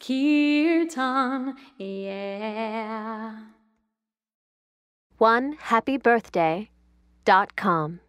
kirtan, yeah. One happy birthday dot com.